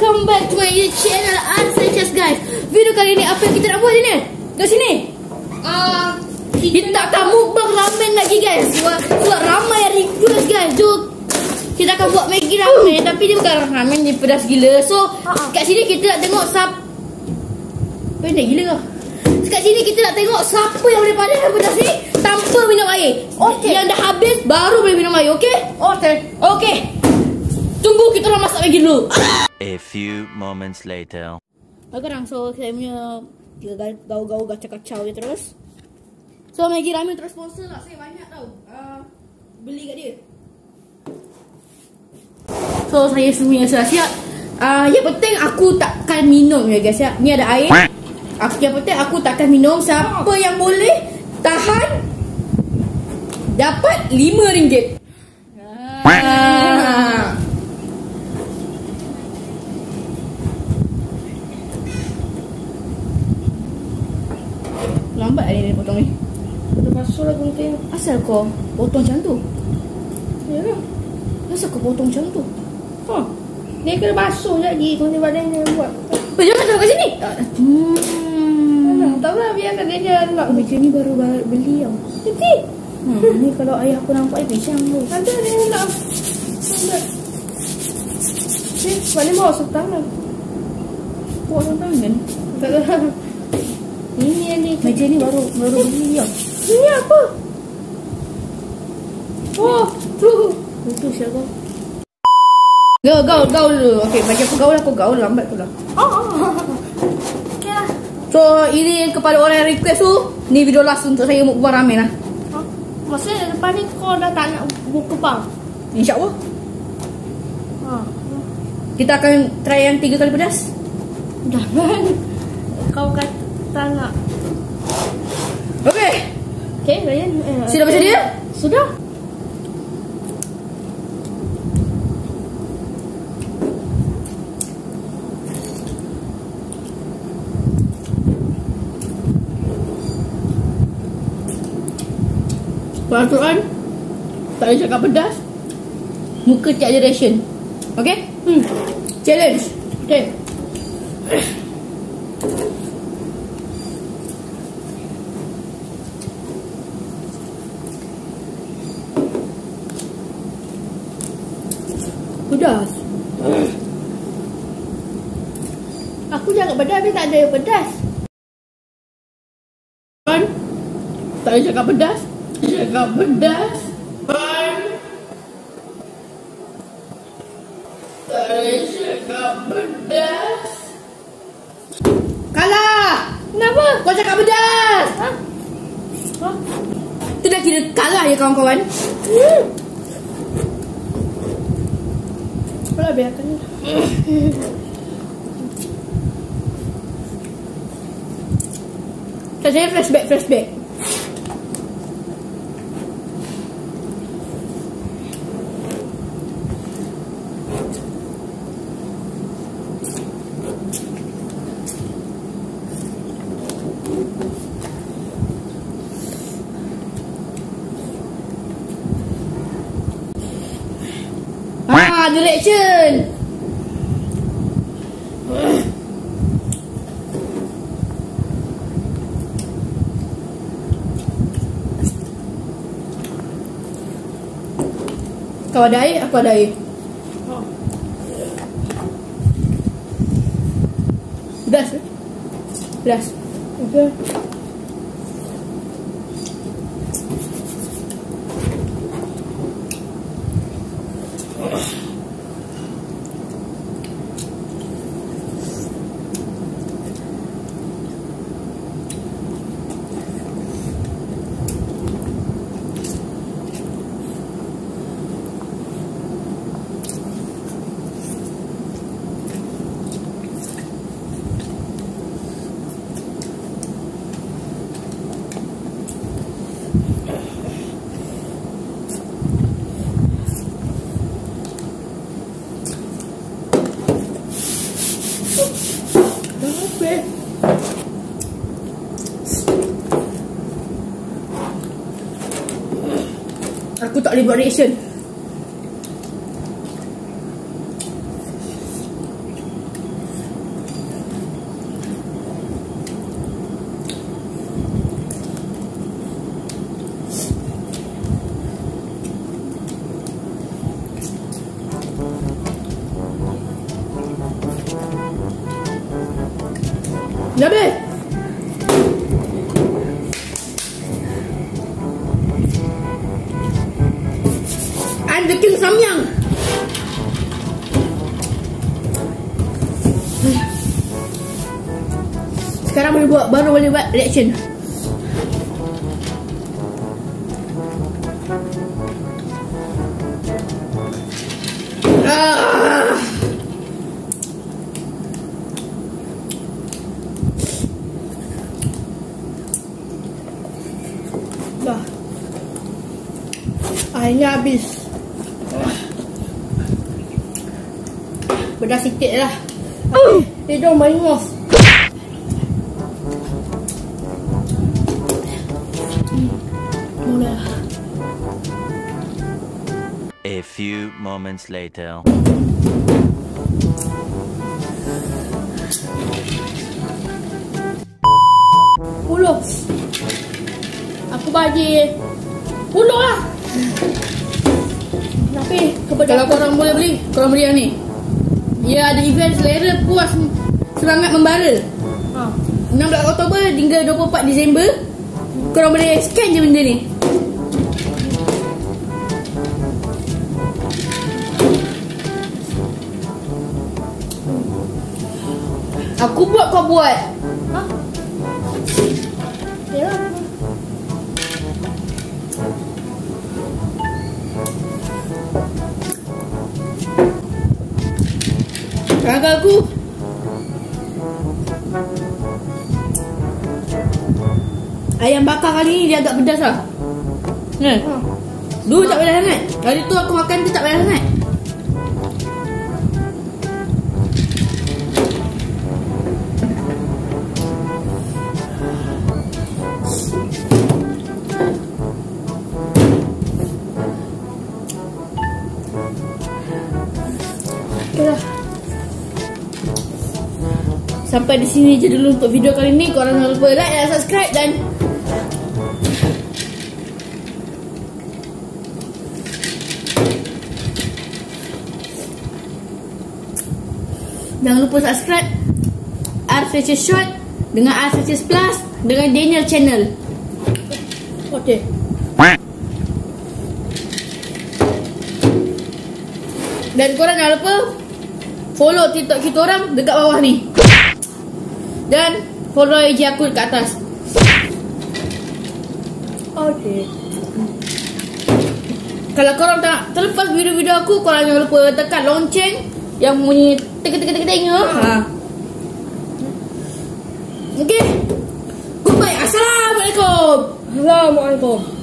Welcome back to my channel An Sanchez guys. Video kali ni apa yang kita nak buat ni Kat sini? Uh, Kita akan mukbang ramen lagi guys. Sebab, sebab ramai yang request guys So kita akan buat Maggi ramen Tapi dia bukan ramen Dia pedas gila. So Ha-ha. kat sini kita nak tengok Sap Pendek gila kau Kat sini kita nak tengok Siapa yang boleh pandai pedas ni Tanpa minum air. Okey. Yang dah habis Baru boleh minum air Okay Okay. Okay Tunggu kita orang masak Maggi dulu. A few moments later. Sekarang so saya punya gaul-gaul kacau-kacau je terus. So Maggi Ramen terus sponsor lah Saya banyak tau. Uh, Beli kat dia. So saya semua sudah siap. Uh, Yang penting aku takkan minum ya guys ya. Ni ada air. Aku, Yang penting aku takkan minum. Siapa yang boleh Tahan Dapat RM5 ah. Lambat ni dia potong ni Dah lah gunting. Asal kau potong macam tu? Ya lah. Asal kau potong macam tu? Ha. Dia kena basuh lagi gunting badan dia buat. Eh, jangan taruh kat sini. Hmm. Alah, tak apa biarkan dia je nak. Meja ni baru ba- beli tau. Nanti. Hmm, ni kalau ayah aku nampak dia pisang tu. Ada dia nak. Ada. Eh, balik bawa setangan. Buat orang tangan. Tak ada. Ini yang ni. Meja ni baru baru beli tau. Ini apa? Oh, tu. Putus ya kau. Gaul, gaul, gaul dulu. Okey, bagi aku gaul, aku gaul lambat tu lah. Oh, oh. Okay lah. So, ini kepada orang yang request tu, ni video last untuk saya mukbang ramen lah. Ha? Maksudnya depan ni kau dah tak nak buka bang? InsyaAllah. Ha. Kita akan try yang tiga kali pedas. Jangan. Kau kata tak nak. Okey. Okay, Ryan. Eh, Sudah bersedia? Sudah. Peraturan Tak boleh cakap pedas Muka tiada ration Okay? Hmm. Challenge Okay Pedas Aku jangan pedas tapi tak ada pedas. Kan? Tak boleh cakap pedas Cakap pedas? Tak boleh cakap pedas Kalah Kenapa? Kau cakap pedas Ha? Ha? Itu dah kira kalah ya kawan-kawan Hmm. Apalah biarkan ni. Tak saya flashback flashback Ah, direction. Kau ada air, aku ada air. Pedas eh? Pedas. Okay. Aku tak boleh buat reaction. Habis. I'm the king Samyang. Sekarang boleh buat baru boleh buat reaction. Airnya habis. Bedah sikit lah. Hidung meringos. Mula. A few moments later. Puluh. Aku bagi Puluh lah Tapi kepada Kalau korang boleh beli Korang beli yang ni. Dia ada event selera puas Semangat membara. Ha. 16 Oktober hingga 24 Disember Korang boleh scan je benda ni. Aku buat kau buat Kakak aku Ayam bakar kali ni dia agak pedas lah Kan? Ha. Dulu tak pedas sangat Hari tu aku makan tu tak pedas sangat lah. Sampai di sini je dulu untuk video kali ni. Korang jangan lupa like dan subscribe dan Jangan lupa subscribe RCC Short dengan RCC Plus dengan Daniel Channel. Okay. Dan korang jangan lupa Follow TikTok kita orang dekat bawah ni Dan follow IG aku dekat atas Okay. Kalau korang tak terlepas video-video aku Korang jangan lupa tekan lonceng Yang bunyi tek-tek-tek-tek ha. Okay Goodbye Assalamualaikum Assalamualaikum.